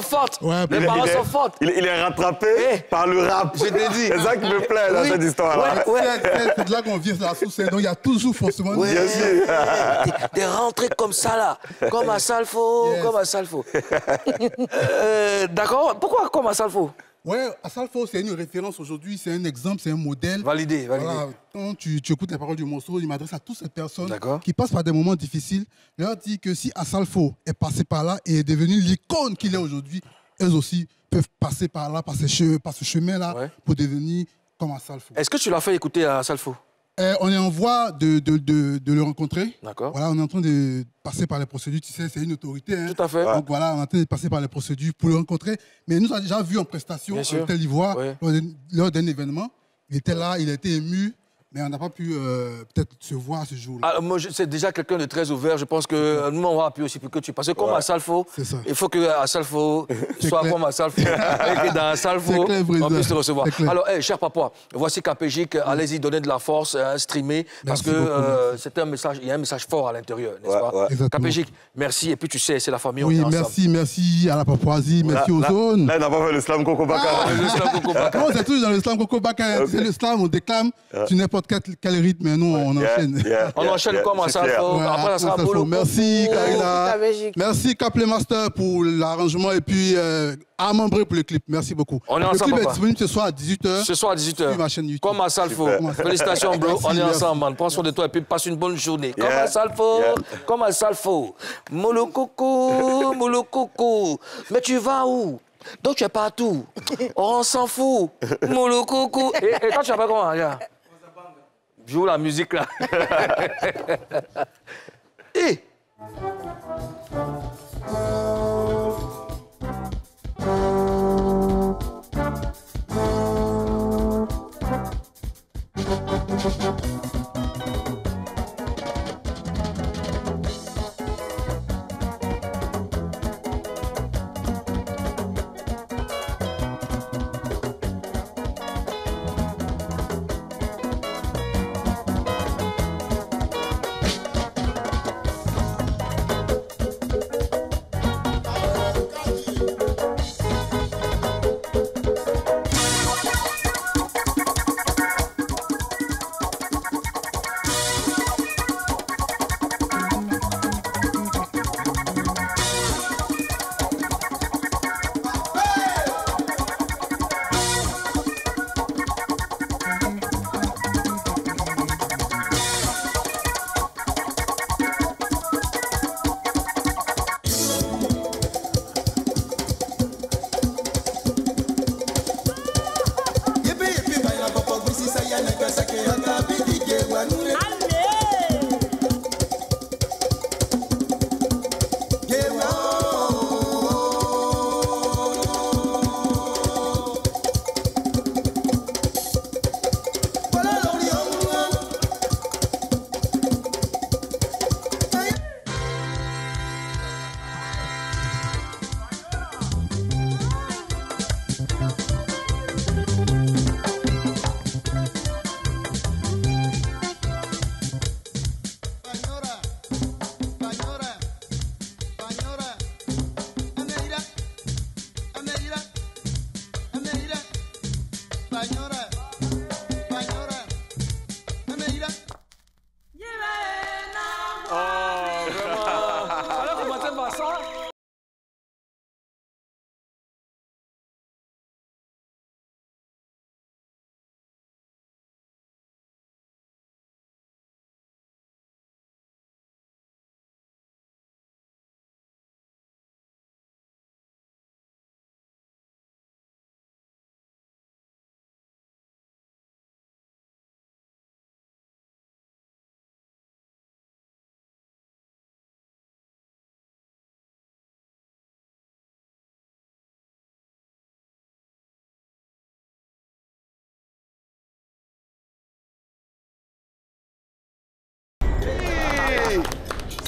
sont fortes. Ouais, les est- sont fortes. Il, il est rattrapé Eh, par le rap. je t'ai dit. C'est ça qui me plaît dans Oui. cette histoire-là. Ouais, ouais. C'est- là qu'on vient, la source. Donc il y a toujours forcément. Ouais. Bien sûr. T'es- T'es rentré comme ça là, comme à Salfo, Yes. comme à Salfo. Euh, D'accord. Pourquoi comme à Salfo? Ouais, Asalfo, c'est une référence aujourd'hui, c'est un exemple, c'est un modèle. Validé, validé. Voilà, quand tu, tu écoutes les paroles du morceau, il m'adresse à toutes ces personnes qui passent par des moments difficiles. Il leur dit que si Asalfo est passé par là et est devenu l'icône qu'il est aujourd'hui, elles aussi peuvent passer par là, par, ces che- par ce chemin-là, Ouais. pour devenir comme Asalfo. Est-ce que tu l'as fait écouter à Salfo Euh, on est en voie de, de, de, de le rencontrer. D'accord. Voilà, on est en train de passer par les procédures. Tu sais, c'est une autorité. hein. Tout à fait. Donc voilà, on est en train de passer par les procédures pour le rencontrer. Mais nous, on a déjà vu en prestation Bien sûr. en Ouais. lors d'un- lors d'un événement. Il était là, il a été ému, mais on n'a pas pu euh, peut-être se voir ce jour-là. Alors, moi, c'est déjà quelqu'un de très ouvert. Je pense que euh, nous, on va appuyer aussi pour que tu. Parce que comme à Salfo, C'est ça. il faut que à Salfo soit clair. comme à Salfo. et que dans Salfo, clair, on puisse te recevoir. Alors, hey, cher papa, voici Capégique. Allez-y, donnez de la force, hein, streamer. Parce que euh, c'est un message, il y a un message fort à l'intérieur, n'est-ce Ouais, pas? ouais. Capégique, merci. Et puis, tu sais, c'est la famille, on est Oui, ensemble. merci, merci à la Papouasie, merci aux zones. Là, il n'a pas fait le slam Coco Baka. Ah, le slam Coco Baka. Non, c'est toujours dans le slam Coco Baka. C'est le slam, on déclame sur n'importe quel, quel rythme, mais nous, on Yeah, enchaîne. yeah, On yeah, enchaîne yeah, comme. Ouais, Après, ça sera Alphonse Bolo Alphonse. Merci, Coucou. Karina. Merci, Capley Master, pour l'arrangement et puis euh, pour le clip. Merci beaucoup. On est le ensemble, clip est papa. disponible ce soir à 18h. Ce soir à 18h. Sur ma chaîne YouTube. Comme à Salfo. Félicitations, bro. Merci, on est merci. ensemble, man. Prends soin de toi et puis passe une bonne journée. Comme à Salfo. Yeah. Comme à Salfo. Molo coco, molo coco. Mais tu vas où? Donc tu es partout. On s'en fout. Molo coco. Et, et toi, tu appelles comment, regarde? Joue la musique là.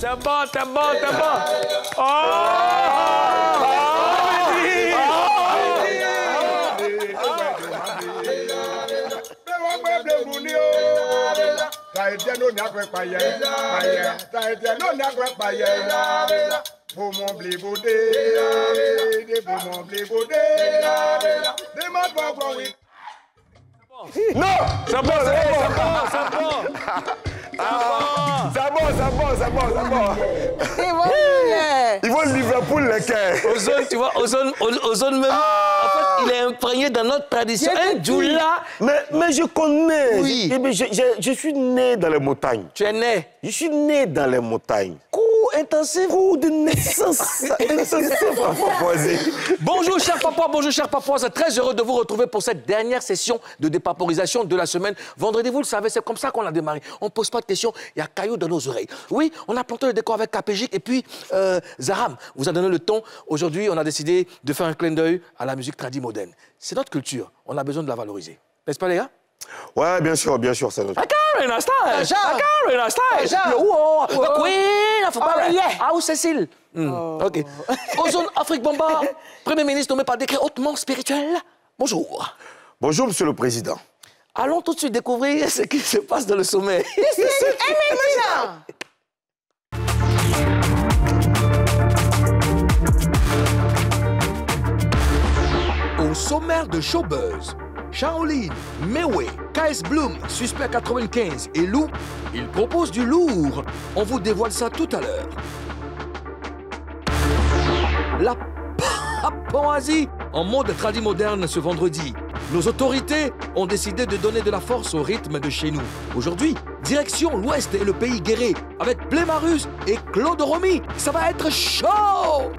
C'est bon, c'est bon, c'est bon. Oh! Taïtien, nous n'a pas payé. Ta ete no paye. Mon blé mon blé ma. Non ça bon, ça bon, ça bon C'est bon, yeah. Ils vont Liverpool les cœurs Ozone, tu vois, Ozone, Ozone même, en fait, il est imprégné dans notre tradition. Un djoula, mais, mais je connais. Oui. Je, mais je, je- je suis né dans les montagnes. tu es né. Je suis né dans les montagnes. Coup intensif. Coup de naissance intensif. Bonjour chers papas, bonjour chers papouas, très heureux de vous retrouver pour cette dernière session de dépaporisation de la semaine. Vendredi, vous le savez, c'est comme ça qu'on a démarré. On ne pose pas de questions, il y a cailloux dans nos oreilles. Oui, on a planté le décor avec KPJ et puis euh, Zaham vous a donné le ton. Aujourd'hui, on a décidé de faire un clin d'œil à la musique tradie moderne. C'est notre culture, on a besoin de la valoriser. N'est-ce pas les gars? Ouais, bien sûr, bien sûr, c'est notre. I style. Aja. I style. Aja. Le oh, the Oh. queen of Oh, Paris. yeah. Ah, ou Cécile? Hmm, OK. Ozone Afrique Bomba, Premier ministre nommé par décret hautement spirituel. Bonjour. Bonjour, monsieur le président. Allons tout de suite découvrir ce qui se passe dans le sommet. Au sommaire de Showbuzz, Shaolin, Mewe, KS Bloom, Suspect 95 et Lou, ils proposent du lourd. On vous dévoile ça tout à l'heure. La Papouasie en mode tradi moderne ce vendredi. Nos autorités ont décidé de donner de la force au rythme de chez nous. Aujourd'hui, direction l'Ouest et le pays guéré avec Blémarus et Claude Romy. Ça va être chaud!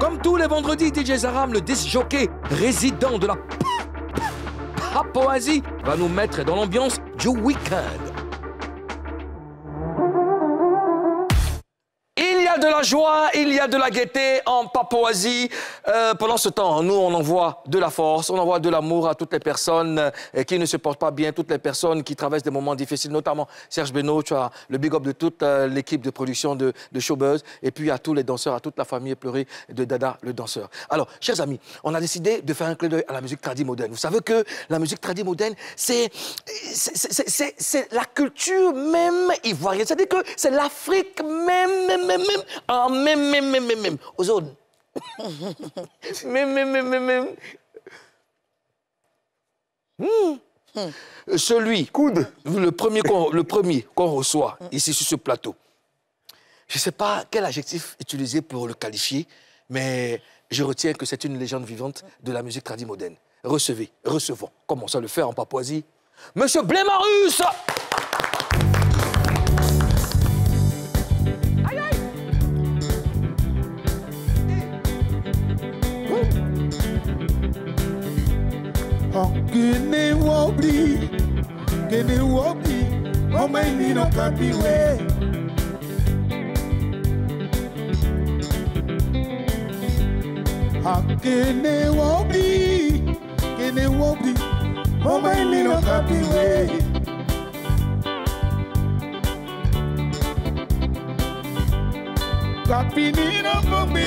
Comme tous les vendredis, DJ Zaram, le disc jockey résident de la Papouasie, va nous mettre dans l'ambiance du week-end. La joie, il y a de la gaieté en Papouasie. Euh, pendant ce temps, nous, on envoie de la force, on envoie de l'amour à toutes les personnes euh, qui ne se portent pas bien, toutes les personnes qui traversent des moments difficiles, notamment Serge Benoît, tu as le big up de toute euh, l'équipe de production de, de Showbuzz, et puis à tous les danseurs, à toute la famille éplorée de Dada, le danseur. Alors, chers amis, on a décidé de faire un clin d'œil à la musique tradie moderne. Vous savez que la musique tradie moderne, c'est la culture même ivoirienne. C'est-à-dire que c'est l'Afrique même, même, même, même, en même, même, même, même, même, aux zones. même, même, même, même, même. Hmm. Celui, Coude. le premier qu'on le premier qu'on reçoit ici sur ce plateau. Je ne sais pas quel adjectif utiliser pour le qualifier, mais je retiens que c'est une légende vivante de la musique tradie moderne. Recevez, recevons, commençons à le faire en Papouasie? Monsieur Blémarus Kene wobi, kene wobi, ọmọ ẹni náà kàbíwé. kini wobli kini wobli ọmọ ẹni náà kàbíwé. Kapi ni na mumi.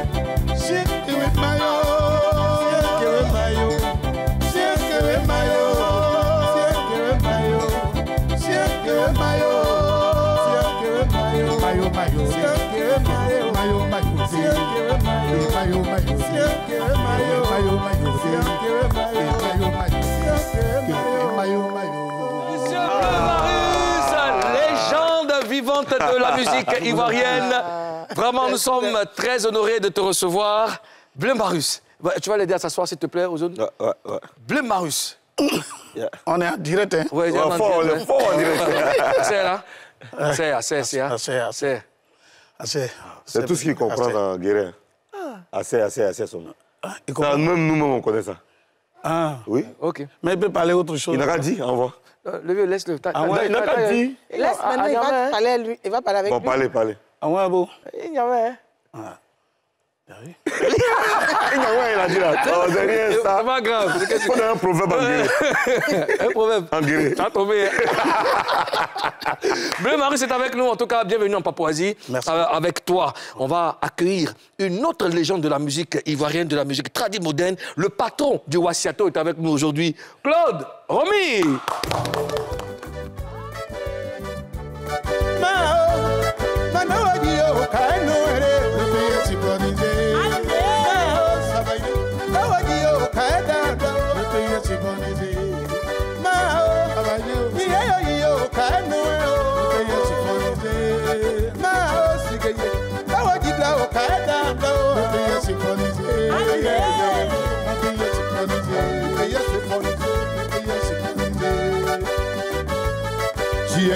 de la musique ivoirienne. Vraiment, nous sommes très honorés de te recevoir. Blémarus, Bah, tu vas l'aider à s'asseoir, s'il te plaît, aux zones Ouais, ouais, ouais. Bleu Marus. On est en direct, hein Ouais, Ouais, on est fort en direct. C'est là C'est, c'est, c'est. hein. Assez, assez. C'est. Assez. C'est tout ce qu'il comprend Assez. dans Guérin. Assez, assez, assez, son nom. Ah, il Ça, comprend. Même nous-mêmes, on connaît ça. Ah. Oui. Ok. Mais il peut parler autre chose. Il n'a qu'à dire, envoie. Euh, Le vieux, laisse-le. Ta- Ah ouais, il n'a ta- dire. Laisse Ah, maintenant, il ah, va gamin, parler, à lui. il va parler avec Bon, lui. parlez, parlez. Ah ouais, beau. Il y avait. Il ouais, il a dit là. Oh, C'est pas grave. On a un proverbe en Un problème. En a tombé. Bleu Marie, c'est avec nous. En tout cas, bienvenue en Papouasie. Merci. Euh, avec toi, on va accueillir une autre légende de la musique ivoirienne, de la musique tradie moderne. Le patron du Wassiato est avec nous aujourd'hui. Claude Romy.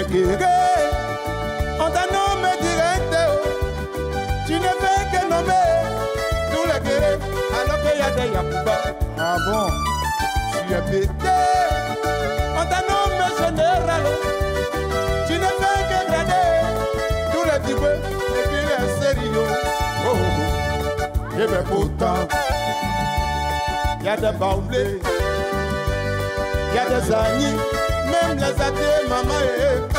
Guéri, on t'a nommé direct, tu ne fais que nommer tous les guéris, alors qu'il y a des Yakuba. Ah bon? Tu es pété, on t'a nommé général, tu ne fais que grader tous les tibets et puis les sérieux. Oh, oh, oh. Et bien pourtant, il y a des baoulés, il y a des amis, nzambe aza te mama e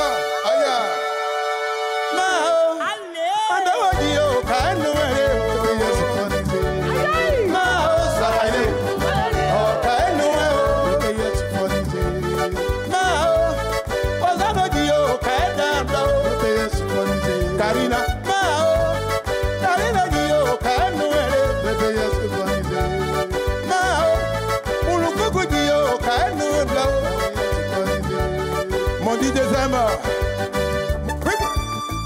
December.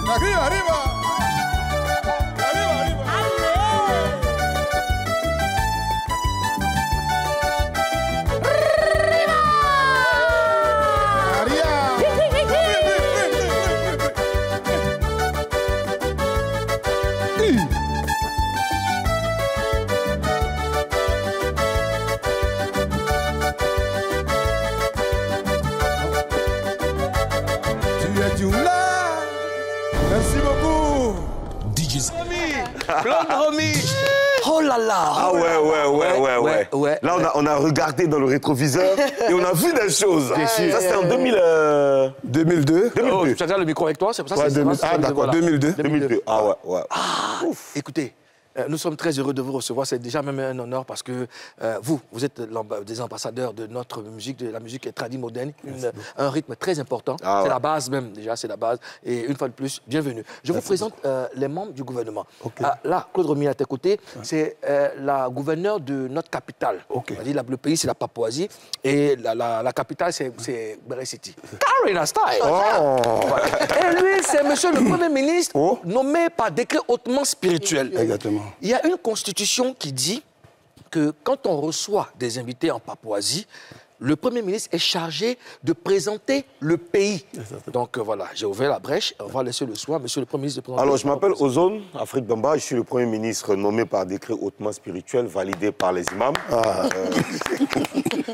Arriba, arriba. Claude Romy. Oh là là. Ah ouais, ouais, ouais, ouais, ouais. ouais. Là, on a, on a regardé dans le rétroviseur et on a vu des choses. Ça, c'était en 2000, euh, 2002. Oh, 2002. tu as le micro avec toi, c'est pour ça que Ouais, c'est 2000. ça, Ah, d'accord, voilà. 2002. 2002. Ah ouais, ouais. Écoutez, euh, nous sommes très heureux de vous recevoir. C'est déjà même un honneur parce que euh, vous, vous êtes des ambassadeurs de notre musique, de la musique tradie moderne, une- un rythme très important. Ah c'est ouais. la base même, déjà, c'est la base. Et une fois de plus, bienvenue. Je vous présente euh, les membres du gouvernement. Ah, là, Claude Romy à tes côtés, c'est euh, la gouverneure de notre capitale. La- le pays, c'est la Papouasie. Et la, la- la capitale, c'est c'est Beret City. Karina Style. Voilà. Et lui, c'est monsieur le Premier ministre Oh. nommé par décret hautement spirituel. Exactement. Il y a une constitution qui dit que quand on reçoit des invités en Papouasie, le Premier ministre est chargé de présenter le pays. Donc euh, voilà, j'ai ouvert la brèche. On va laisser le soin, monsieur le Premier ministre, de présenter Alors, je m'appelle Ozone Afrique Bamba. Je suis le Premier ministre nommé par décret hautement spirituel, validé par les imams. Euh,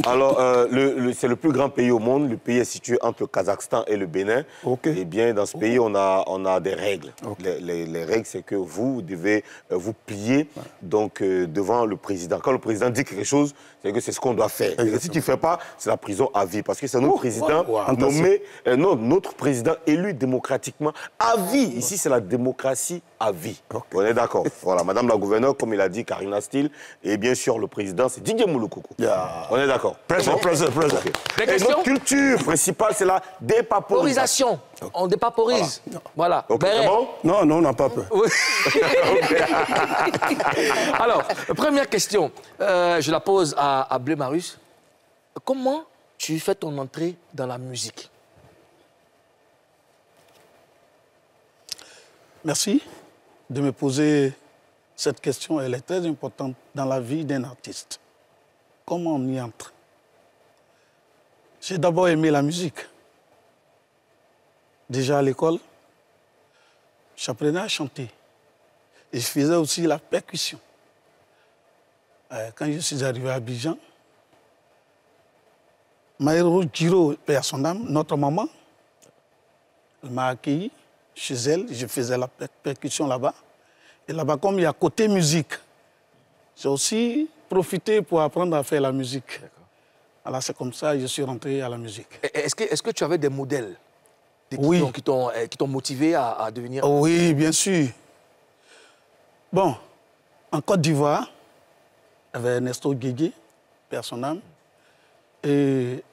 alors, euh, c'est le plus grand pays au monde. Le pays est situé entre le Kazakhstan et le Bénin. Et bien, dans ce pays, on a, on a des règles. Les, les- les règles, c'est que vous devez vous plier donc, devant le président. Quand le président dit quelque chose, c'est que c'est ce qu'on doit faire. Et si tu ne fais pas, c'est la prison à vie. Parce que c'est notre président wow. nommé, euh, non, notre président élu démocratiquement à vie. Ici, c'est la démocratie à vie. On est d'accord. voilà, Madame la gouverneure, comme il a dit, Karina Steele, et bien sûr, le président, c'est Didier Moulokoko. Yeah. On est d'accord. Pressure, pressure. Des Et questions notre culture principale, c'est la dépaporisation. On dépaporise. Voilà. Ok, Béret. c'est bon Non, non, on n'a pas peur. Oui. Alors, première question. Euh, je la pose à, à Bleu Marius. Comment tu fais ton entrée dans la musique? Merci de me poser cette question, elle est très importante dans la vie d'un artiste. Comment on y entre? J'ai d'abord aimé la musique. Déjà à l'école, j'apprenais à chanter. Et je faisais aussi la percussion. Euh, quand je suis arrivé à Abidjan, Maïro Giro, père son âme, notre maman, elle m'a accueilli chez elle. Je faisais la per- percussion là-bas. Et là-bas, comme il y a côté musique, j'ai aussi profité pour apprendre à faire la musique. Alors c'est comme ça que je suis rentré à la musique. Est-ce que, est que tu avais des modèles des- qui Oui. t'ont- qui motivé à, à devenir... Oui, bien sûr. Bon, en Côte d'Ivoire, avait Ernesto son âme. Et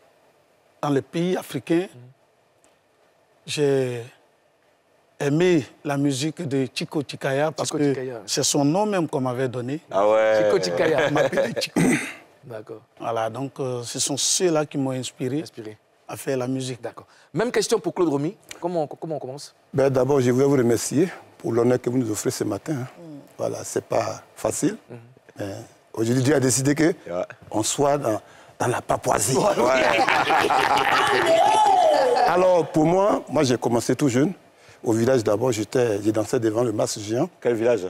dans les pays africains, j'ai aimé la musique de Chico Chikaya parce Chico que c'est son nom même qu'on m'avait donné. Ah ouais. Chico Chikaya. Chico. D'accord, Voilà, donc euh, ce sont ceux-là qui m'ont inspiré inspiré. à faire la musique. D'accord. Même question pour Claude Romy. Comment, on- comment on commence? Ben, D'abord, je voulais vous remercier pour l'honneur que vous nous offrez ce matin. hein. Voilà, c'est pas facile. Mais Aujourd'hui, Dieu a décidé que Ouais. on soit dans, dans la Papouasie. Alors, pour moi, moi j'ai commencé tout jeune. Au village d'abord, j'étais, j'ai dansé devant le masque géant. Quel village?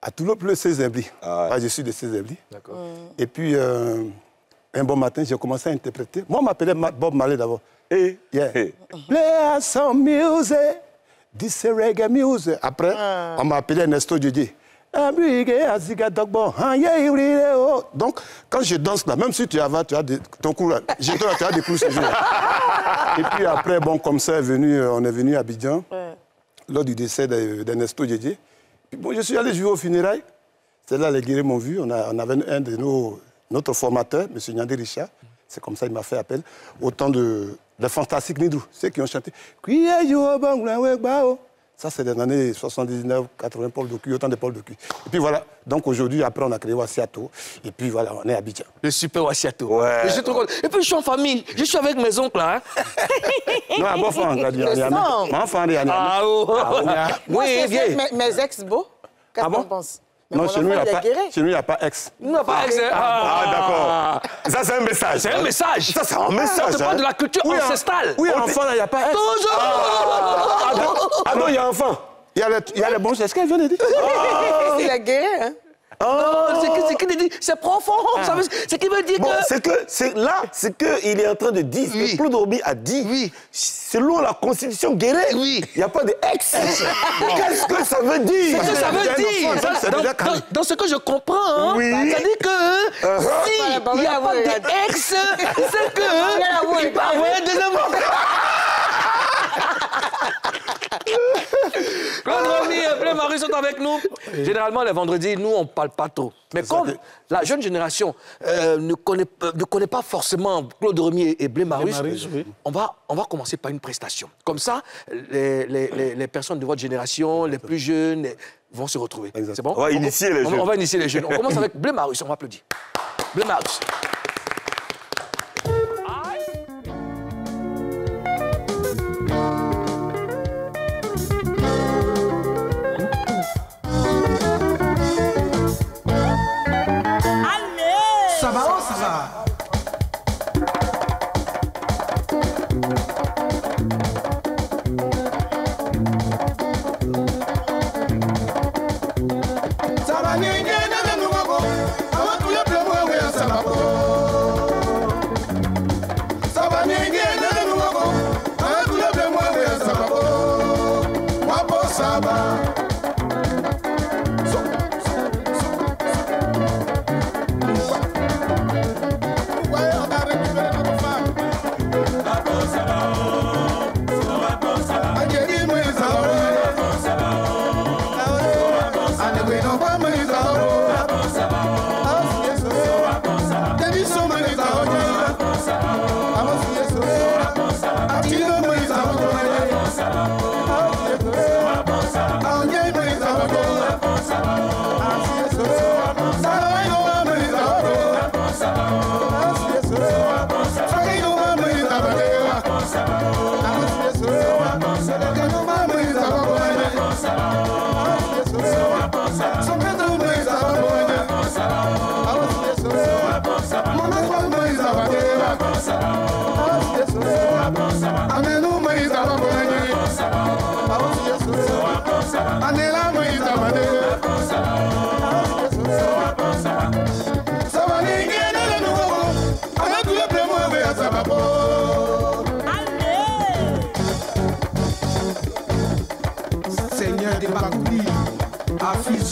À Toulon, le 16 Imbli. Ah ouais. Moi, je suis de 16 Imbli. D'accord. Et puis, euh, un bon matin, j'ai commencé à interpréter. Moi, on m'appelait Ma- Bob Marley d'abord. Eh Yeah. Play some music. This is reggae music. Après, on m'a appelé Ernesto Djodje. Yeah, ibride, oh. Donc, quand je danse là, même si tu as, tu as des, ton cours, là, je te tu as des. Et puis après, bon, comme ça, est venu, euh, on est venu à Abidjan, lors du décès de- d'Ernesto Djodje. Puis bon, je suis allé jouer au funérailles. C'est là les guéris m'ont vu. On, a- on avait un de nos, notre formateur, M. Nyandé Richard. C'est comme ça qu'il m'a fait appel. Autant de, de fantastiques Nidou, ceux qui ont chanté. Ça, c'est des années 79, 80, Paul Docu, autant de Paul Docu. Et puis voilà. Donc aujourd'hui, après, on a créé Wassiato. Et puis voilà, on est à Abidjan. Le super Wassiato. Ouais. Je suis trop content. Et puis je suis en famille. Je suis avec mes oncles hein. Non, à bon fond, mon enfant, a- Ah, oh. Moi, Oui, c'est viens. mes, mes ex beaux. Qu'est-ce Ah bon? tu penses? Mais Non, chez nous, il n'y a, pas- nous, il n'y a pas ex. Il n'a pas accès. Ah, d'accord. Ça, c'est un message. C'est un message. Ça, c'est un Ça message. te parle hein. de la culture Oui, ancestrale. Oui, enfant, là, il n'y a pas ex. Toujours. Ah non, ah non, il y a un enfant. Il y a les, il y a les bons, c'est ce qu'elle vient de dire. Il est guéri, hein Non, c'est qu'il dit, c'est profond. Veut- C'est qu'il veut dire Bon, que. c'est que c'est là, c'est que il est en train de dire. ce que Oui. Claude Roby a dit. Oui. Selon la constitution guérie, Oui. il n'y a pas de ex. Qu'est-ce que ça veut dire? C'est ce que ça veut dire. enfant, ça, c'est Dans- dans, dans ce que je comprends, hein, Oui. ça dit que Uh-huh. si Voilà, bah il n'y a oui, pas oui, d'ex, c'est que oui, il peut avoir un deuxième Claude Romy et Blé Marie sont avec nous. Généralement, les vendredis, nous, on ne parle pas trop. Mais comme la jeune génération euh, ne, connaît, euh, ne connaît pas forcément Claude Romy et, Blé oui. on, va, on va commencer par une prestation. Comme ça, les, les- les- les personnes de votre génération, les plus jeunes, vont se retrouver. C'est bon On va initier les jeunes. On va initier les jeunes. On commence avec Blé on va applaudir. Blé.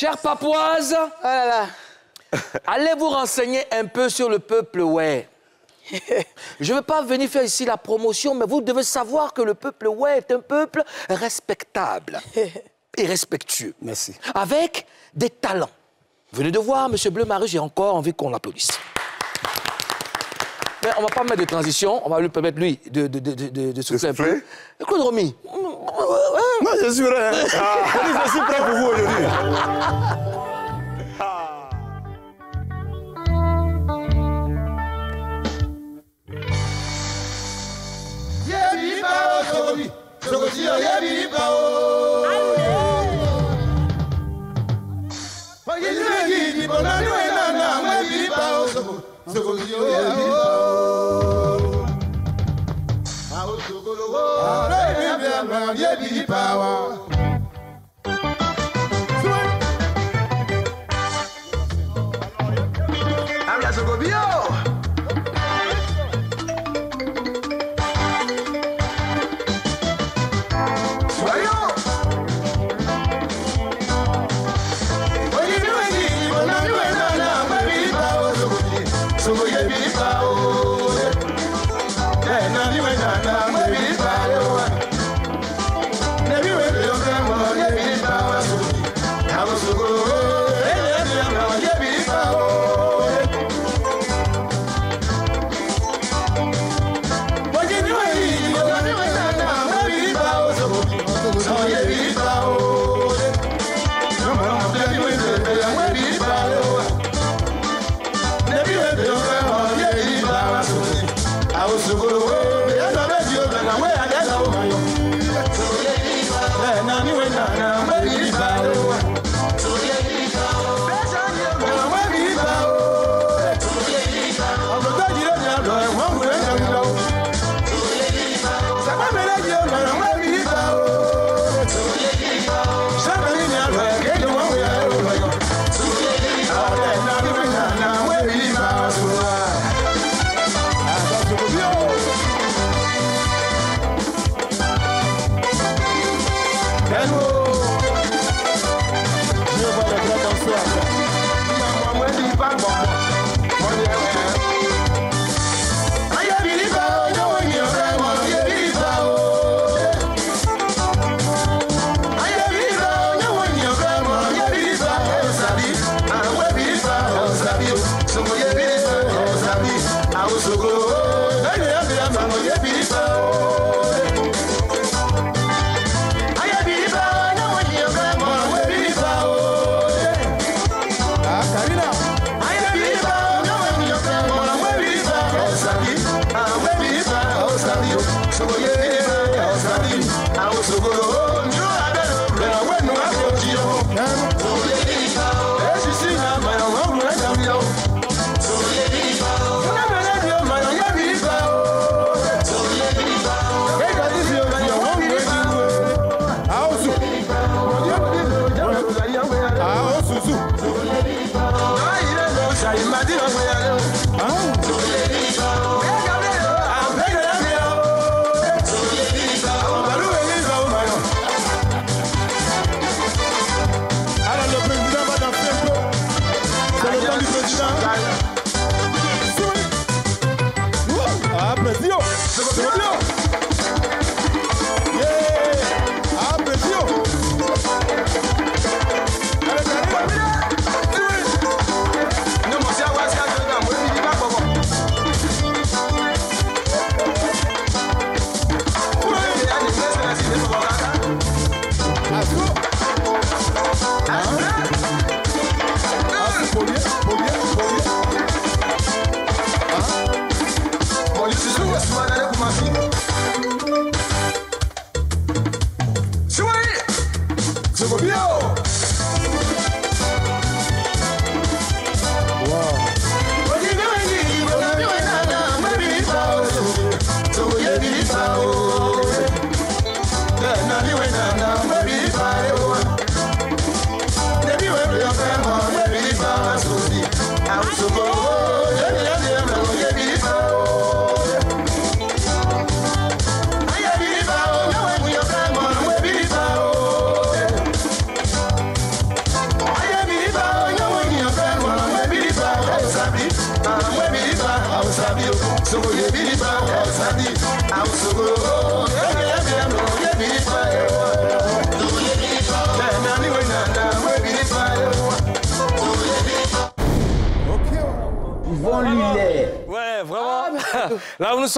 Chère Papoise, oh allez vous renseigner un peu sur le peuple ouais? Je ne veux pas venir faire ici la promotion, mais vous devez savoir que le peuple ouais est un peuple respectable et respectueux. Merci. Avec des talents. Venez de voir, Monsieur Bleu-Marie, j'ai encore envie qu'on l'applaudisse. Mais on ne va pas mettre de transition, on va lui permettre, lui, de, de, de, de souffler un peu. Claude Romy, No, je zure. Oni se si pravi pogovorili. Sokotia yebi bao. Pagilegi di bonanu enana, yebi bao. Sokotia yebi bao. Maria be power.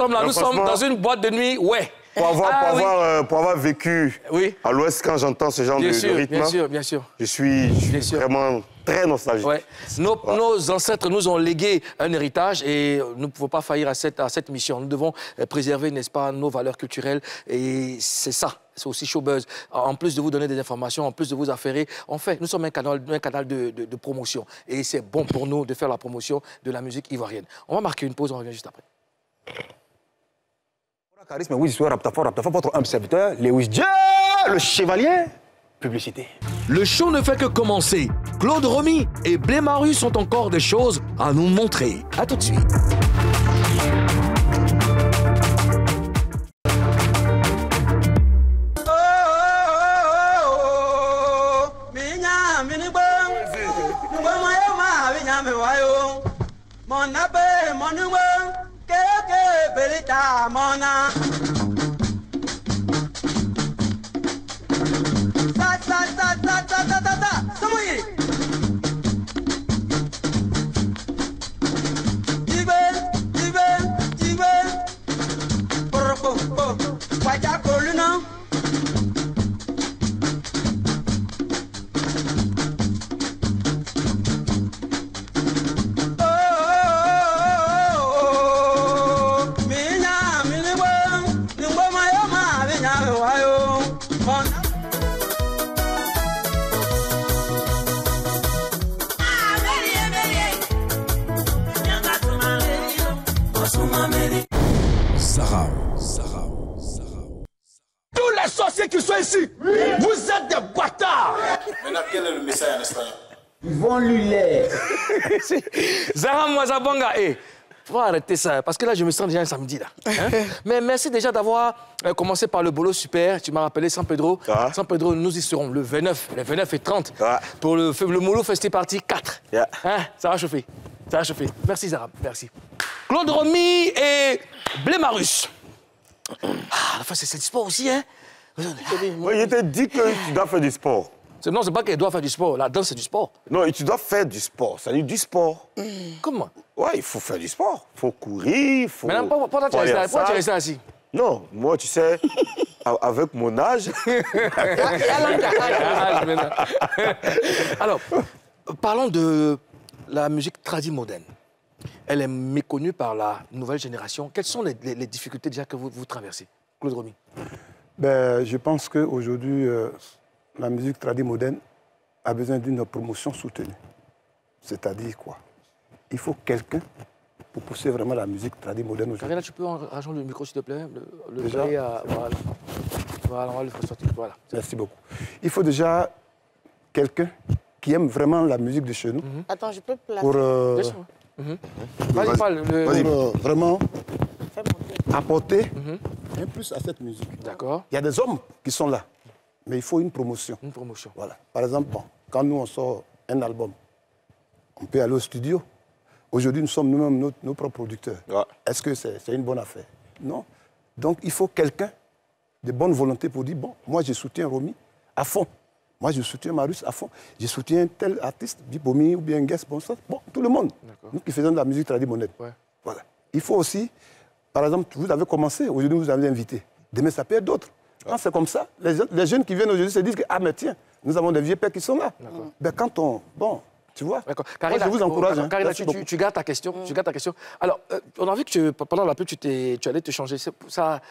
Sommes, là, Non, nous sommes dans une boîte de nuit, ouais. Pour avoir, Ah, pour oui. avoir, euh, pour avoir vécu Oui. à l'Ouest, quand j'entends ce genre de, Bien de sûr, rythme, bien sûr, bien sûr. je suis, je vraiment très nostalgique. Ouais. Nos, nos ancêtres nous ont légué un héritage et nous ne pouvons pas faillir à cette, à cette mission. Nous devons euh, préserver, n'est-ce pas, nos valeurs culturelles et c'est ça. C'est aussi Showbuzz. En plus de vous donner des informations, en plus de vous affairer, en fait, nous sommes un canal, un canal de, de- de promotion et c'est bon pour nous de faire la promotion de la musique ivoirienne. On va marquer une pause, on revient juste après. Charisme, oui, soit Raptafor, Raptafor, votre humble serviteur, Lewis Dieu, le chevalier. Publicité. Le show ne fait que commencer. Claude Romy et Blémaru sont encore des choses à nous montrer. À tout de suite. esta mona. Ta ta vous êtes des bâtards. Zara Mwazabanga, eh, faut arrêter ça, parce que là, je me sens déjà un samedi, là. hein. Mais merci déjà d'avoir euh, commencé par le bolo super. Tu m'as rappelé San Pedro. Ah. San Pedro, nous y serons le 29, le 29 et 30, Ah. pour le, le Molo Festi Party 4. Yeah. Hein, ça va chauffer. Ça va chauffer. Merci, Zara, merci. Claude Romy et Blémarus. Ah, la fois, c'est c'est du sport aussi, hein Je t'ai dit que tu dois faire du sport. Non, c'est pas qu'elle doit faire du sport. La danse, c'est du sport. Non, et tu dois faire du sport. Ça dire du sport. Comment? Ouais, il faut faire du sport. Il faut courir, il faut. Maintenant, pourquoi pourquoi tu restes là- pourquoi tu assis? Non, moi, tu sais, avec mon âge. Alors, parlons de la musique tradie moderne. Elle est méconnue par la nouvelle génération. Quelles sont les, les- les difficultés déjà que vous, vous traversez? Claude Romy. Ben, je pense qu'aujourd'hui, euh, la musique tradie moderne a besoin d'une promotion soutenue. C'est-à-dire quoi? Il faut quelqu'un pour pousser vraiment la musique tradie moderne aujourd'hui. Karina, tu peux en rajouter le micro, s'il te plaît? Le, le Déjà? à- voilà. Voilà, on va le faire sortir. Voilà. Merci beaucoup. Il faut déjà quelqu'un qui aime vraiment la musique de chez nous Attends, je peux placer. pour, euh, sûr. Mhm. Vas-y, parle. le- pour, euh, vraiment Apporter un plus à cette musique. D'accord. Il y a des hommes qui sont là, mais il faut une promotion. Une promotion. Voilà. Par exemple, bon, quand nous, on sort un album, on peut aller au studio. Aujourd'hui, nous sommes nous-mêmes nos, nos propres producteurs. Ouais. Est-ce que c'est une bonne affaire? Non. Donc, il faut quelqu'un de bonne volonté pour dire, bon, moi, je soutiens Romy à fond. Moi, je soutiens Marius à fond. Je soutiens tel artiste, Bipomi ou bien Guess, bon, ça, bon, tout le monde. Nous qui faisons de la musique traditionnelle. Ouais. Voilà. Il faut aussi, par exemple, vous avez commencé, aujourd'hui, vous avez invité. Demain, ça peut être d'autres. Quand c'est comme ça, les, je- les jeunes qui viennent aujourd'hui se disent que, ah, mais tiens, nous avons des vieux pères qui sont là. Ben, quand on. Bon, tu vois. D'accord. Moi, je vous encourage. hein. Tu, tu, beaucoup. tu gardes ta question. Tu gardes ta question. Alors, euh, on a vu que tu- pendant la pub, tu, allais te changer. Ça,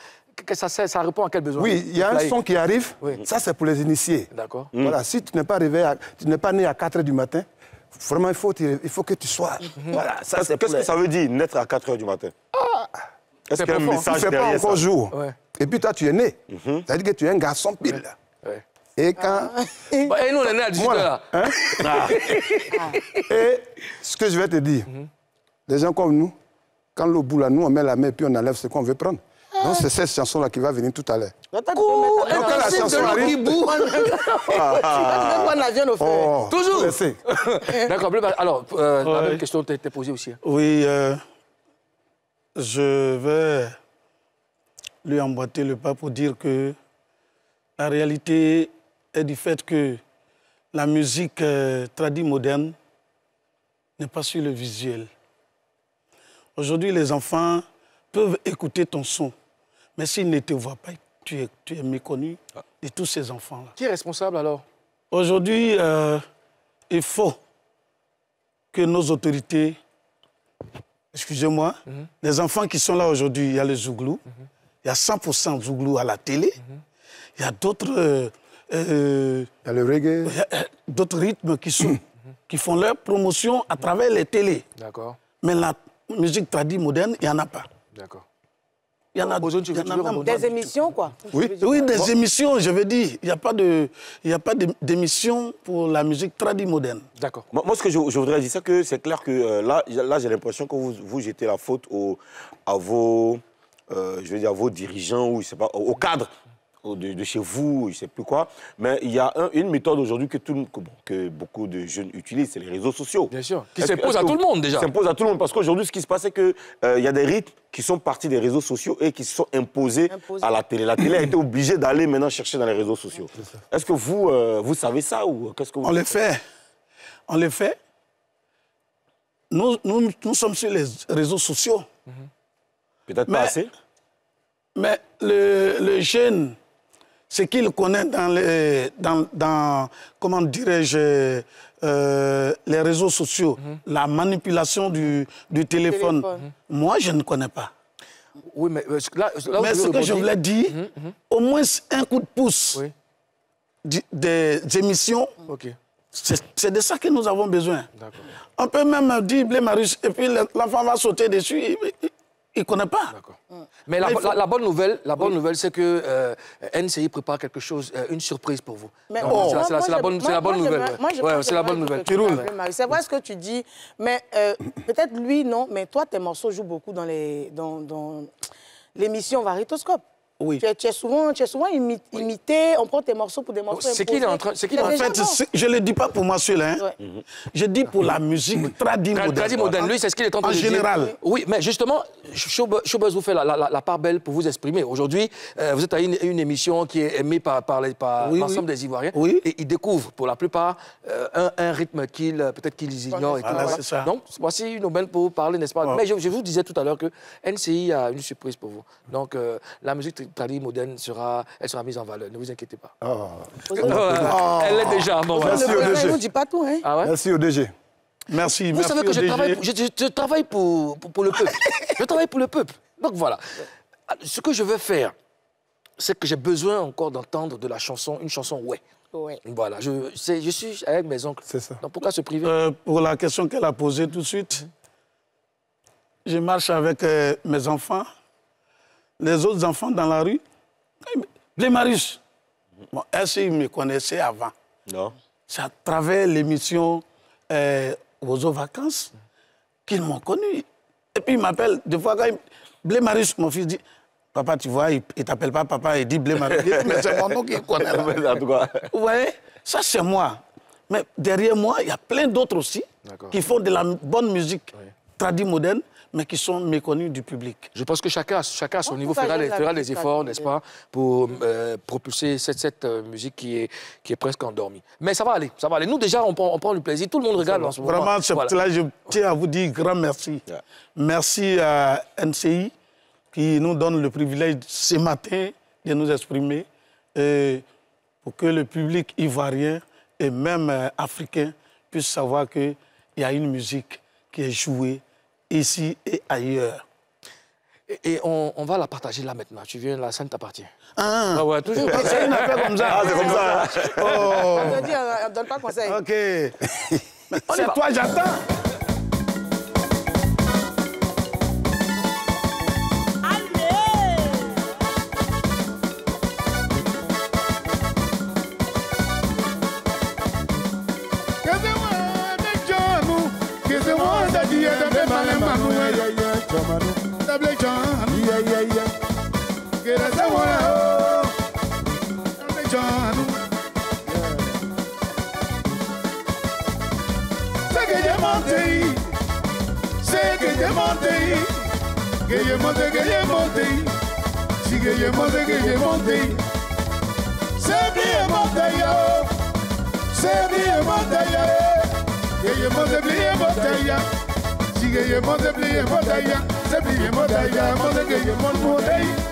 que ça, ça, ça répond à quel besoin? Oui, il y a un son qui arrive. Oui. Ça, c'est pour les initiés. D'accord. Voilà, si tu n'es pas arrivé, à- tu n'es pas né à 4 h du matin, vraiment, il faut, il faut que tu sois. Voilà, ça, c'est pour qu'est-ce que ça veut dire, naître à 4 h du matin? Est-ce C'est qu'il y a un message ne fait pas encore ça? jour. Ouais. Et puis toi, tu es né. Ça veut dire que tu es un garçon pile. Ouais. Et quand. Bah, et nous, on est nés à 18 Voilà. heures. Hein? Et ce que je vais te dire, des gens comme nous, quand l'eau bout là, nous, on met la main et puis on enlève ce qu'on veut prendre. Donc, c'est cette chanson-là qui va venir tout à l'heure. Donc, quand la chanson arrive-. Oh, Toujours. D'accord. Alors, euh, la même question t'est t'est posée aussi. hein. Oui, euh, je vais lui emboîter le pas pour dire que la réalité est du fait que la musique euh, tradie moderne n'est pas sur le visuel. Aujourd'hui, les enfants peuvent écouter ton son, mais s'ils ne te voient pas, tu es, tu es méconnu de tous ces enfants-là. Qui est responsable alors? Aujourd'hui, euh, il faut que nos autorités, excusez-moi, les enfants qui sont là aujourd'hui, il y a le Zouglou, il y a 100% Zouglou à la télé, il y a d'autres euh, euh, Il y a le reggae. il y a, euh, d'autres rythmes qui, sont, qui font leur promotion à travers les télés. D'accord. Mais la musique tradie moderne, il n'y en a pas. D'accord. Il y en a, tu y en a même Des émissions, quoi. Oui, oui, des émissions, je veux dire. Il n'y a pas de- il n'y a pas d'é- d'émission pour la musique tradie moderne. D'accord. Moi, moi, ce que je, je voudrais dire, c'est que c'est clair que euh, là, là j'ai l'impression que vous, vous jetez la faute au- à vos, euh, je veux dire, à vos dirigeants ou je sais pas, au au cadre de, de chez vous, je ne sais plus quoi. Mais il y a un- une méthode aujourd'hui que, tout que, beaucoup de jeunes utilisent, c'est les réseaux sociaux. Bien sûr. Qui Est-ce que- s'impose est-ce à tout le monde déjà. Qui s'impose à tout le monde. Parce qu'aujourd'hui, ce qui se passe, c'est qu'il y a des rythmes qui sont partis des réseaux sociaux et qui se sont imposés, Imposés. à la télé. La télé a été obligée d'aller maintenant chercher dans les réseaux sociaux. Est-ce que vous, euh, vous savez ça ou qu'est-ce que vous... On le fait. On le fait. Nous, nous, nous sommes sur les réseaux sociaux. Peut-être pas assez Mais le, le jeune, ce qu'il connaît dans, les, dans, dans comment dirais-je, euh, les réseaux sociaux, la manipulation du, du téléphone, Téléphone. moi, je ne connais pas. Oui, mais euh, là, là où Mais ce que je voulais dire, au moins un coup de pouce Oui. du- des émissions, c'est de ça que nous avons besoin. On peut même dire blé Marius, et puis l'enfant va sauter dessus, il ne connaît pas. D'accord. Mais la, Mais il faut- la- la bonne nouvelle, la bonne nouvelle, c'est que euh, NCI prépare quelque chose, euh, une surprise pour vous. Mais moi- c'est la- moi, bonne, la moi, nouvelle. je- ouais. moi, je Ouais, pense c'est la bonne nouvelle. C'est vrai ce que tu dis, mais euh, peut-être lui, non, mais toi, tes morceaux jouent beaucoup dans les- dans, dans l'émission Varitoscope. Oui. Tu es, tu es souvent, tu es souvent imi- imité, on prend tes morceaux pour des morceaux c'est qu'il est en train- est Mais en En fait, je ne le dis pas pour moi seul, hein. Ouais. je dis pour la musique tradie Tra- moderne. Tradi moderne, lui, c'est ce qu'il est en train En de dire. général. Oui, mais justement, Showbuzz vous fait la, la- la- part belle pour vous exprimer. Aujourd'hui, euh, vous êtes à une, une émission qui est aimée par, par l'ensemble oui. des Ivoiriens. Oui. Et ils découvrent, pour la plupart, euh, un, un rythme qu'ils, euh, peut-être qu'ils ignorent. et tout. Voilà, c'est ça. Donc, voici une aubaine pour vous parler, n'est-ce pas? Mais je, vous disais tout à l'heure que NCI a une surprise pour vous. Donc, la musique tradie moderne sera, elle sera mise en valeur. Ne vous inquiétez pas. Voilà. Elle l'est déjà. Bon, voilà. Merci au DG. nous dit pas tout, hein. Ah ouais? Merci au DG. Merci, Vous merci savez que au je DG. travaille, je, je- je travaille pour, pour, pour le peuple. je travaille pour le peuple. Donc voilà. Ce que je veux faire, c'est que j'ai besoin encore d'entendre de la chanson, une chanson ouais. Ouais. Voilà, je suis avec mes oncles. C'est ça. Donc pourquoi se priver? Euh, pour la question qu'elle a posée tout de suite, je marche avec euh, mes enfants, les autres enfants dans la rue. Les Marius, bon, est-ce qu'ils me connaissaient avant? Non. C'est à travers l'émission euh, Oiseaux Vacances qu'ils m'ont connu. Et puis ils m'appellent, des fois quand ils... Blé Marius, mon fils dit, papa, tu vois, il ne t'appelle pas papa, il dit Blé Marius. Mais c'est mon nom qu'il connaît. là. Vous voyez, ça c'est moi. Mais derrière moi, il y a plein d'autres aussi qui font de la bonne musique tradie moderne, mais qui sont méconnus du public. Je pense que chacun, chacun à son niveau fera, les, fera les efforts, n'est-ce pas, pour euh, propulser cette, cette euh, musique qui est, qui est presque endormie. Mais ça va aller, ça va aller. Nous déjà, on prend, on prend le plaisir. Tout le monde regarde en ce moment. Vraiment, Voilà. que je tiens à vous dire grand merci. Merci à NCI qui nous donne le privilège ce matin de nous exprimer et pour que le public ivoirien et même euh, africain puisse savoir qu'il y a une musique qui est jouée ici et ailleurs. Et, et on, on va la partager là maintenant. Tu viens, la scène t'appartient. Ah, Ah ouais, toujours. c'est une affaire comme ça. Ah, c'est comme ça. Oh, On te dit, on ne donne pas conseil. ok. C'est toi, j'attends. kere se wore o Sunday John Segeye monte yi Segeye monte yi Geye monte geye monte yi Sigeye monte geye monte yi Sebliye monte ya o Sebliye monte ya e Geye monte bliye monte ya Sigeye monte bliye monte ya Sebliye monte ya monte geye monte ya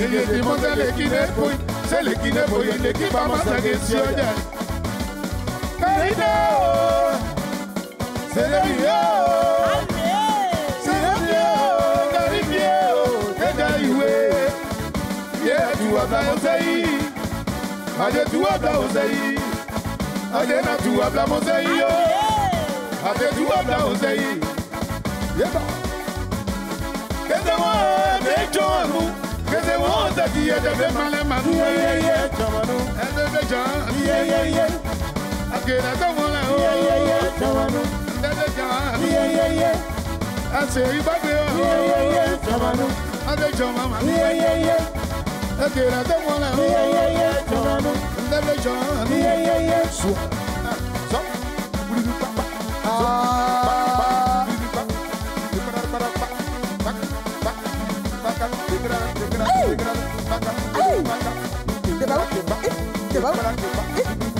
Iyeti mo seleki nepo, seleki nepo, ileki bama sage si oja. Kaide o, seleki o, seleki o, karibi o, teja iwe. Ye tuwa ta o seyi, aje tuwa ta o seyi, aje na tuwa ta mo seyi o, aje tuwa ta o seyi. Yeba. Kete mo e mejo mu ye wo se ti ye de be male ma nu ye ye jamanu e de be jan ye ye ye akira to mo la o ye ye ye jamanu de de jan ye ye ye ase ibagbe o ye ye ye jamanu ade jan mama ye ye ye akira to mo la o ye ye ye jamanu de de jan ye ye ye so so ah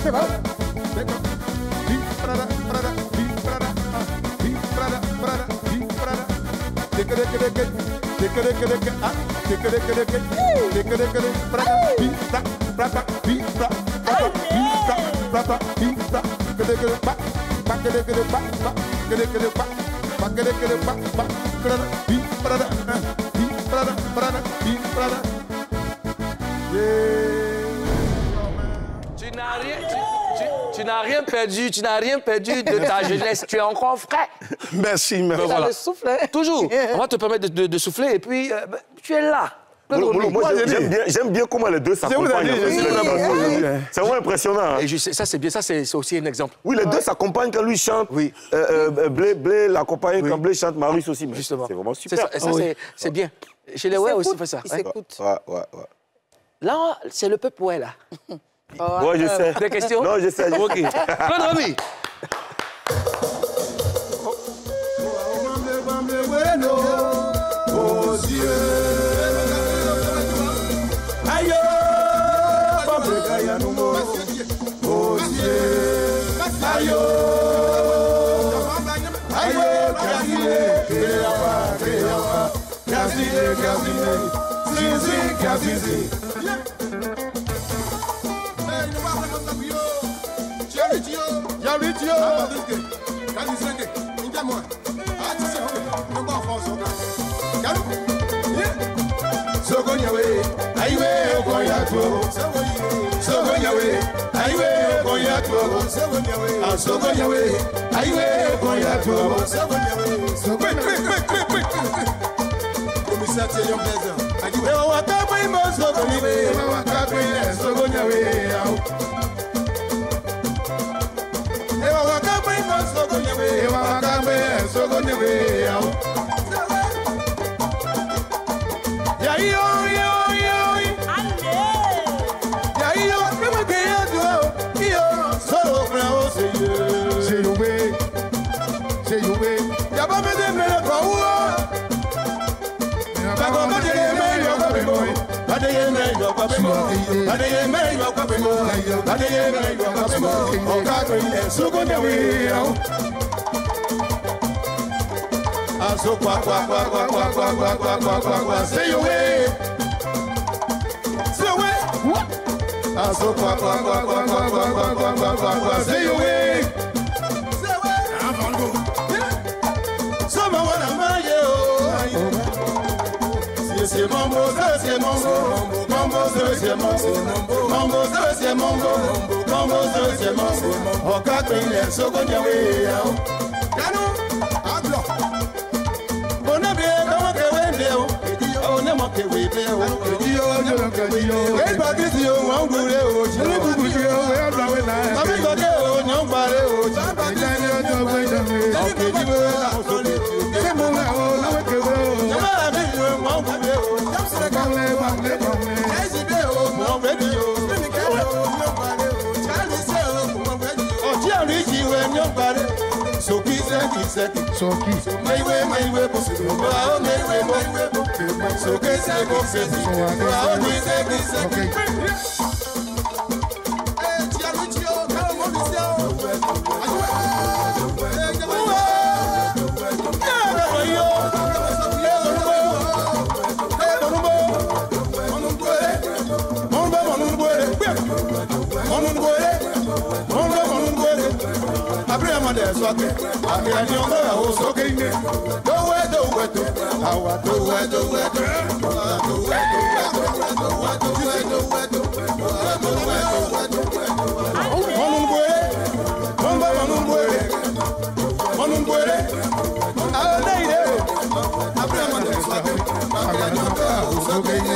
se va. N'as rien perdu, tu n'as rien perdu de ta jeunesse. Tu es encore frais. Merci, Ben merci. voilà. Le souffle, hein. Toujours. On va te permettre de, de- de souffler et puis euh, ben, tu es là. Moi, j'aime- bien, j'aime bien comment les deux s'accompagnent. hein. C'est vraiment impressionnant. hein. Et je sais- ça, c'est bien. Ça, c'est aussi un exemple. Oui, les deux s'accompagnent quand lui chante. Oui. Euh, euh, Blé, Blé l'accompagne Oui. quand Blé chante, Marius aussi. Mais Justement. C'est vraiment super. ça, ça, Ah oui. c'est- bien. Chez les ouais aussi, s'écoute, fait ça. il s'écoute. Ouais, ouais, ouais. Là, c'est le peuple ouais, là. Oh, je sais. Des questions Non, je sais. Ok. Claude Rami sogo yawe ayiwe bonya to sogo yawe sogo quick quick quick quick komisa te yo meza ayiwe wa ka bo imo sogo yawe wa ka bo sogo yawe awo sogonyewe iwamakambe sogonyewe yawo yayo yoyoy yayo kemeke yaduo iyo soro kuna o seye seyuwe seyuwe yaba mede mele kɔwuo bago madeye meyɔkɔ bimoy madeye meyɔkɔ bimoy madeye. ayo badeye me mambo mambo ọ̀ká pinlẹ̀ sókòjẹ̀wé yà ó. dánú àgbọ̀. onábìyẹ kọ́mọ kẹwé ndé o. onímọ̀ kẹwé ndé o. èdìyẹ wà ní ọ̀nà kẹdìyẹ o. èyí bàbí ti o wọ́n gbúre o. ní bùbù ti o yóò gbà wí náà. bàbí gòkè o yàn gbàre o. ìjà ni ọjọ́ ọgbẹ́ ìdàgbé. ọ̀kẹ́jì wo la kò lè tu. ṣé mo ń ra àwọn olówó kẹwé o. jọba àbí ìwé wọ́n gbúre o. jọ́sọ̀rọ̀ kàwé wà lẹ́kọ̀ọ́. set soki maiwe maiwe akẹni ọlọ́yàwó sókè ní dówẹ́ dówẹ́ tó àwa dówẹ́ dówẹ́ tó dówẹ́ dówẹ́ tó dówẹ́ dówẹ́ tó dówẹ́ dówẹ́ tó mọnu ń gbére wọn bá mọnu ń gbére mọnu ń gbére àwọn ẹlẹ́yìn dẹ́wọ̀ abúlé mọ̀tẹ́ sọ́kè akẹni ọlọ́yàwó sókè ní.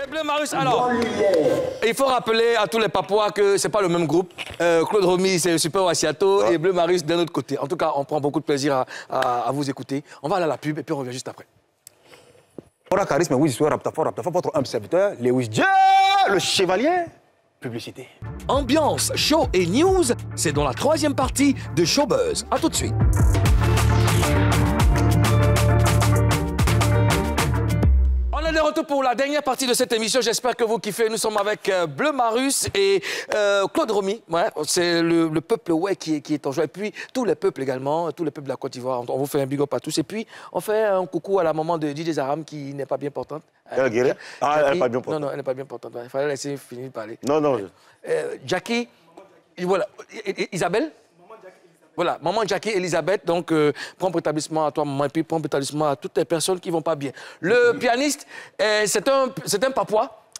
fest. Eh, Bleu Marius, alors, il faut rappeler à tous les Papouas que c'est pas le même groupe. Euh, Claude Romy, c'est le Super Wassiato et Bleu Marius d'un autre côté. En tout cas, on prend beaucoup de plaisir à, à- à vous écouter. On va aller à la pub et puis on revient juste après. Pour charisme, oui, je suis Raptafor, Raptafor, votre humble serviteur, Lewis J, le chevalier. Publicité. Ambiance, show et news, c'est dans la troisième partie de Showbuzz. À tout de suite. De retour pour la dernière partie de cette émission. J'espère que vous kiffez. Nous sommes avec euh, Bleu Marus et euh, Claude Romy. Ouais, c'est le, le peuple ouais, qui, est, qui est en joie. Et puis tous les peuples également, tous les peuples de la Côte d'Ivoire. On, vous fait un big up à tous. Et puis on fait un coucou à la maman de DJ Zaram qui n'est pas bien portante. Elle guérit Ah, elle n'est pas bien portante. Non, non, elle n'est pas bien portante. Il fallait laisser finir de parler. Non, non. je- Euh, Jackie, voilà, Isabelle? Voilà, maman Jackie Elisabeth, donc euh, prends établissement à toi, maman, et puis prends établissement à toutes les personnes qui vont pas bien. Le pianiste, euh, c'est un, un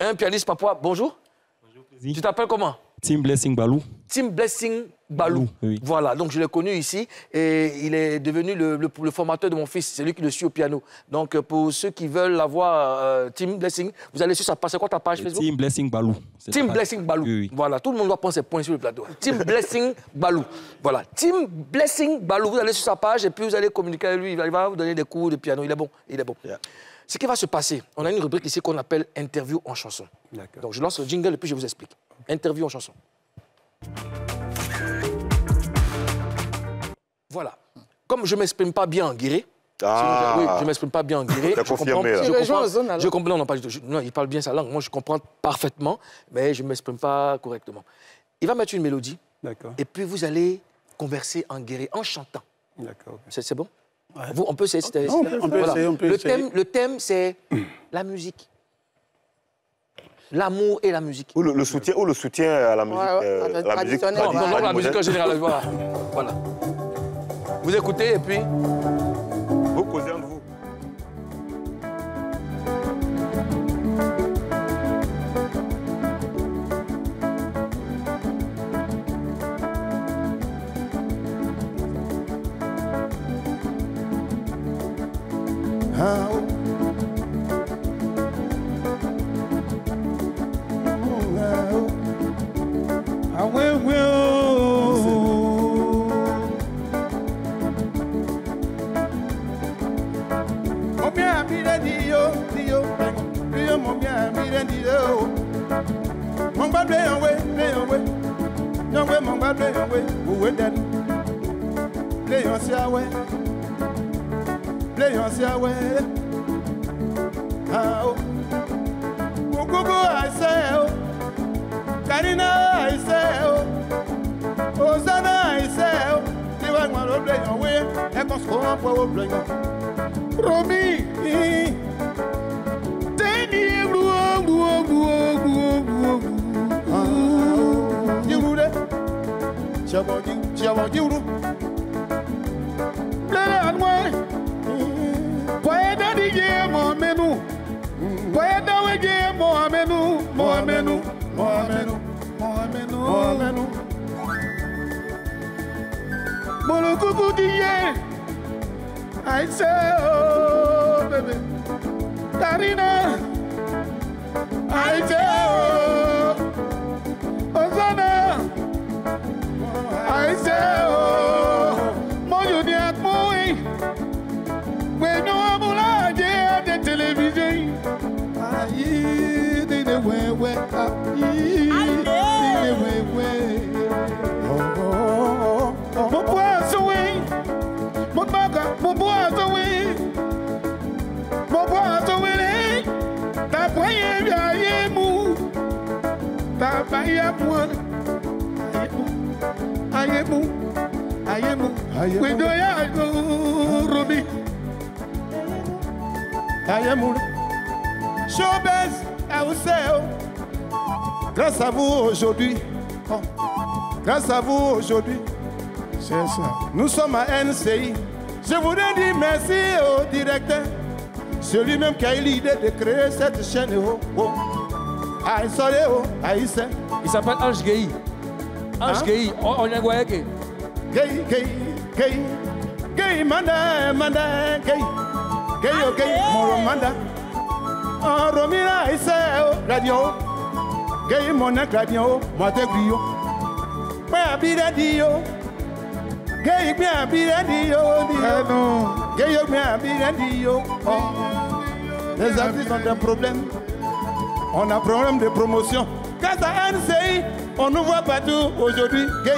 un pianiste papois. Bonjour. Bonjour, Tu t'appelles comment? Team Blessing Balou. Tim Blessing Balou. oui. Voilà, donc je l'ai connu ici et il est devenu le, le- le formateur de mon fils. C'est lui qui le suit au piano. Donc euh, pour ceux qui veulent la voir, euh, Tim Blessing, vous allez sur sa page. C'est quoi ta page Facebook? Team Blessing Balou. Team Blessing Balou. Oui, oui. Voilà, tout le monde doit prendre ses points sur le plateau. Team Blessing Balou. Voilà, Team Blessing Balou. Vous allez sur sa page et puis vous allez communiquer avec lui. Il va- il va vous donner des cours de piano. Il est bon. Il est bon. Ce qui va se passer, on a une rubrique ici qu'on appelle Interview en chanson. Donc je lance le jingle et puis je vous explique. Interview en chanson. Voilà. Comme je ne m'exprime pas bien en guéré, Ah. oui, je ne m'exprime pas bien en guéré. T'as je confirmé, comprends- là. je comprends- la zone, je comprends, non, non, pas du tout. Je- non, il parle bien sa langue. Moi, je comprends parfaitement, mais je ne m'exprime pas correctement. Il va mettre une mélodie, D'accord, et puis vous allez converser en guéré, en chantant. d'accord. C'est bon? Vous, On peut essayer. On peut- on peut essayer, on peut le, essayer. thème, le thème, c'est la musique. L'amour et la musique. Ou le, le soutien, ou le soutien à la musique, Ouais, euh, la la musique traditionnelle. Non, non, la musique en général. Voilà. voilà. Vous écoutez et puis? Vous causez entre vous. Ah, Non, way, mon bas, blé, en way. Où est daddy? Blé, en si, ah, ouais. Blé, en si, ah, ouais. Ah, oh. Ukuku, I say, oh. Karina, I say, oh. Hosanna, I say, oh. Tiwa, ngwa, blé, en way. Ekon, sko, en po, blé, en Romy, Teni, Di ye. I say, oh, baby, Karina. Mu. Gbèdó yà gbó romi. Ayé mu. Showbiz, say, oh. Grâce à vous aujourd'hui. Oh. Grâce à vous aujourd'hui. C'est ça. Nous sommes à NCI. Je voudrais dire merci au directeur. C'est lui-même qui a eu l'idée de créer cette chaîne. Oh, oh. Aïe, sorry, oh, aïe, c'est. Il s'appelle Ange Gueye. Ange Hein? Gueye. On on est Gueye. Gay, gay, gay, Gay manda, manda, gay. Gay, oh, gay, moro manda. Oh, Romina, ise, oh, radio. Gay, mona, radio, mate grio. Pé, abira, dio. Gay, me abira, dio, dio. Gay, me abira, dio. Oh. Les artistes ont un problème. On a un problème de promotion. Grâce à NCI, on nous voit partout aujourd'hui. Gay,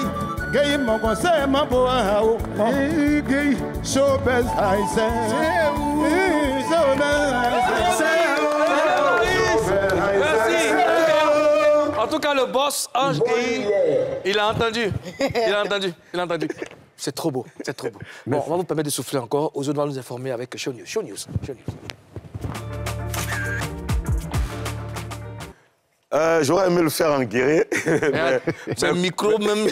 gay, mon conseil, mon beau, ah, oh, oh. Gay, show best, I say. Show best, I say. Merci. En tout cas, le boss Ange Gueye, il a entendu. Il a entendu. Il a entendu. C'est trop beau. C'est trop beau. Bon, on va vous permettre de souffler encore. Aux autres, on va nous informer avec Show News. Show News. Show News. Euh, J'aurais aimé le faire en guéré. C'est un micro même.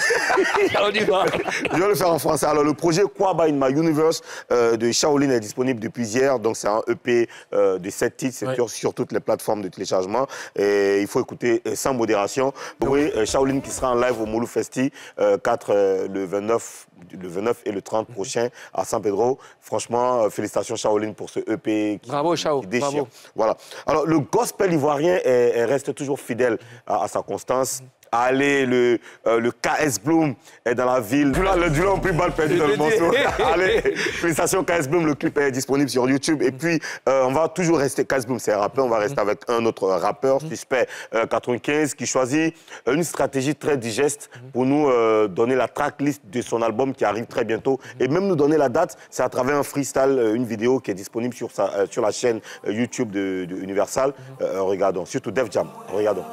on y va. Je vais le faire en français. Alors, le projet Kwaba in My Universe euh, de Shaolin est disponible depuis hier. Donc, c'est un EP euh, de 7 titres. C'est Ouais. sur, toutes les plateformes de téléchargement. Et il faut écouter euh, sans modération. Oui, Shaolin qui sera en live au Moulou Festi, euh, 4, euh, le, 29, le 29 et le 30 prochain à San Pedro. Franchement, euh, félicitations Shaolin pour ce EP qui, Bravo, qui déchire. Bravo. Voilà. Alors, le gospel ivoirien est- est- reste toujours fidèle à, à sa constance. Allez, le, euh, le KS Bloom est dans la ville. Du le duo plus balle perdu dans le morceau. Allez, félicitations KS Bloom, le clip est disponible sur YouTube. Et puis, euh, on va toujours rester, KS Bloom c'est un rappeur, on va rester avec un autre rappeur, Suspect euh, 95, qui choisit une stratégie très digeste pour nous euh, donner la tracklist de son album qui arrive très bientôt. Et même nous donner la date, c'est à travers un freestyle, euh, une vidéo qui est disponible sur, sa, euh, sur la chaîne euh, YouTube de, de Universal. Euh, regardons, surtout Def Jam. Regardons.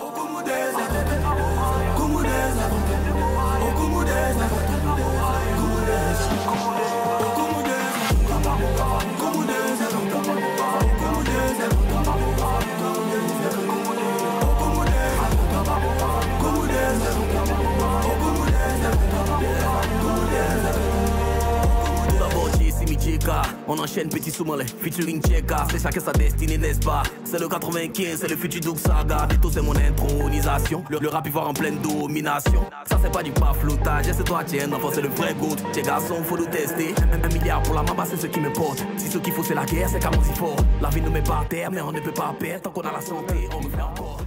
Petit Soumale, featuring c'est chacun sa destinée, n'est-ce pas? C'est le 95, c'est le futur Doug Saga, c'est mon intronisation, le, rap ivoire en pleine domination. Ça c'est pas du pas flottage, c'est toi tiens, enfant c'est le vrai goût. Tes garçons, faut nous tester, un, un milliard pour la maman c'est ce qui me porte. Si ce qu'il faut c'est la guerre, c'est qu'à mon fort. La vie nous met par terre, mais on ne peut pas perdre, tant qu'on a la santé, on me fait encore.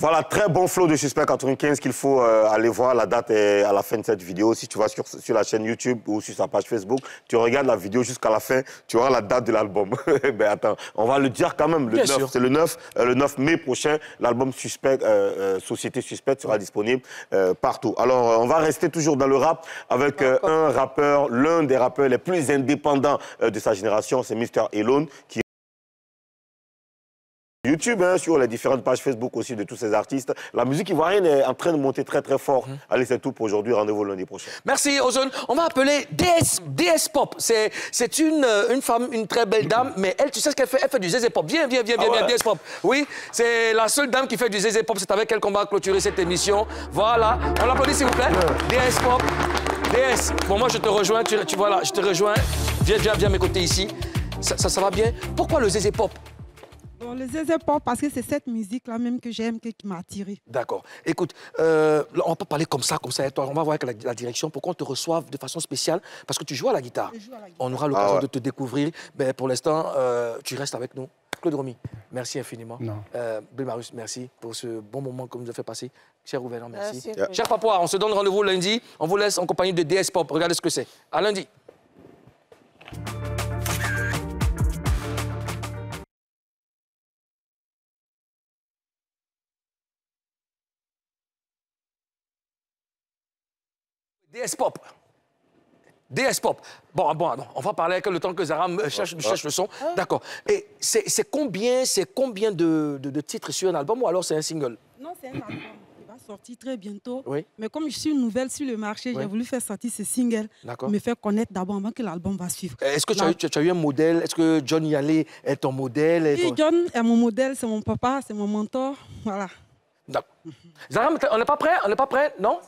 Voilà, très bon flow de Suspect 95 qu'il faut euh, aller voir. La date est à la fin de cette vidéo. Si tu vas sur, sur la chaîne YouTube ou sur sa page Facebook, tu regardes la vidéo jusqu'à la fin, tu auras la date de l'album. ben attends, on va le dire quand même. Le Bien 9, sûr. c'est le 9, euh, le 9 mai prochain. L'album Suspect, euh, euh, Société Suspecte sera disponible euh, partout. Alors, euh, on va rester toujours dans le rap avec un rappeur, l'un des rappeurs les plus indépendants euh, de sa génération, c'est Mr. Elon, qui YouTube, hein, sur les différentes pages Facebook aussi de tous ces artistes. La musique ivoirienne est en train de monter très très fort. Allez, c'est tout pour aujourd'hui. Rendez-vous lundi prochain. Merci, Ozone. On va appeler DS, DS Pop. C'est, une, euh, une femme, une très belle dame, mais elle, tu sais ce qu'elle fait? Elle fait du zézé pop. Viens, viens, viens, viens, Ah viens. DS Pop. Oui, c'est la seule dame qui fait du zézé pop. C'est avec elle qu'on va clôturer cette émission. Voilà. On l'applaudit, s'il vous plaît. DS Pop. DS. Bon, moi, je te rejoins. Tu, tu vois là, je te rejoins. Viens, viens, viens m'écouter ici. Ça, ça, ça va bien? Pourquoi le zézé pop? Bon, le zézé pop, parce que c'est cette musique-là même que j'aime, qui m'a attirée. D'accord. Écoute, euh, on va pas parler comme ça, comme ça. et toi. On va voir avec la, la direction pour qu'on te reçoive de façon spéciale parce que tu joues à la guitare. Je joue à la guitare. On aura l'occasion Ah ouais. de te découvrir. Mais pour l'instant, euh, tu restes avec nous. Claude Romy, merci infiniment. Non. Euh, Bill Marus, merci pour ce bon moment que vous nous a fait passer. Cher Ouvernan, merci. Merci. Yeah. Cher Papa, on se donne rendez-vous lundi. On vous laisse en compagnie de DS Pop. Regardez ce que c'est. À lundi. DS Pop. DS Pop. Bon, bon, bon, on va parler avec le temps que Zara me cherche, me cherche le son. D'accord. Et c'est combien, c'est combien de, de- de titres sur un album ou alors c'est un single? Non, c'est un album qui va sortir très bientôt. Oui. Mais comme je suis nouvelle sur le marché, Oui. j'ai voulu faire sortir ce single, D'accord. me faire connaître d'abord avant que l'album va suivre. Est-ce que tu as, eu- tu as- tu as eu un modèle? Est-ce que John Yale est ton modèle? Est Oui, ton- John est mon modèle, c'est mon papa, c'est mon mentor. Voilà. D'accord. Zara, on n'est pas prêt? On n'est pas prêt? Non?